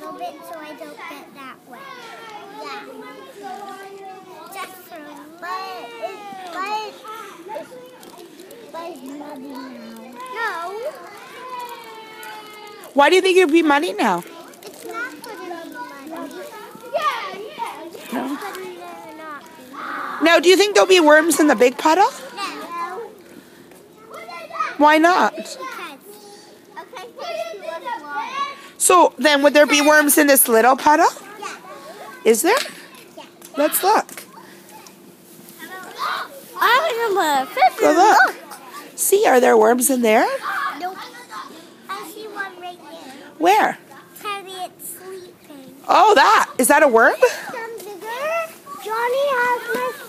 more just a little bit so I don't get that wet. Yeah. Just for a But it's, but it's, but it's muddy now. No, Why do you think it'd be muddy now? it's not muddy. Yeah, yeah. It's going to not be. Now, do you think there'll be worms in the big puddle? No. Why not? Because. Okay, so then would there be worms in this little puddle? Yeah. Is there? Yeah. Let's look. I'm a Go look. See, are there worms in there? Nope. I see one right there. Where? Harriet's sleeping. Oh, that. Is that a worm? Johnny has